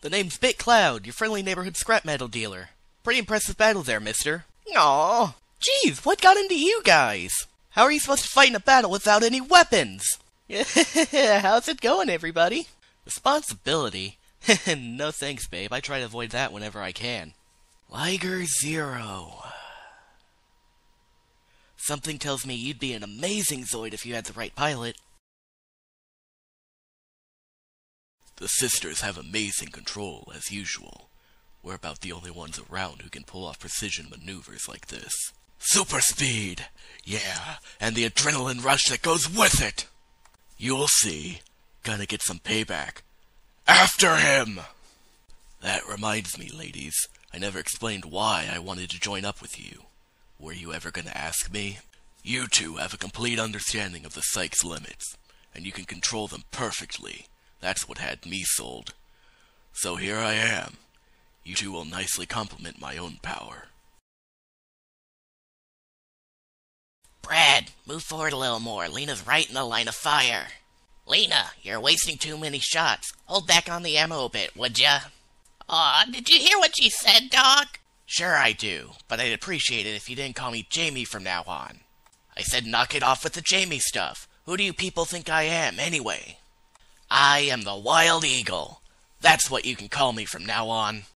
The name's Bit Cloud, your friendly neighborhood scrap metal dealer. Pretty impressive battle there, mister. Aw. Jeez, what got into you guys? How are you supposed to fight in a battle without any weapons? How's it going, everybody? Responsibility? no thanks, babe. I try to avoid that whenever I can. Liger Zero. Something tells me you'd be an amazing Zoid if you had the right pilot. The sisters have amazing control, as usual. We're about the only ones around who can pull off precision maneuvers like this. Super speed! Yeah, and the adrenaline rush that goes with it! You'll see. Gonna get some payback. After him! That reminds me, ladies. I never explained why I wanted to join up with you. Were you ever gonna ask me? You two have a complete understanding of the Saix's limits, and you can control them perfectly. That's what had me sold. So here I am. You two will nicely complement my own power. Brad, move forward a little more. Leena's right in the line of fire. Lena, you're wasting too many shots. Hold back on the ammo a bit, would ya? Aw, did you hear what she said, Doc? Sure I do, but I'd appreciate it if you didn't call me Jamie from now on. I said knock it off with the Jamie stuff. Who do you people think I am, anyway? I am the Wild Eagle. That's what you can call me from now on.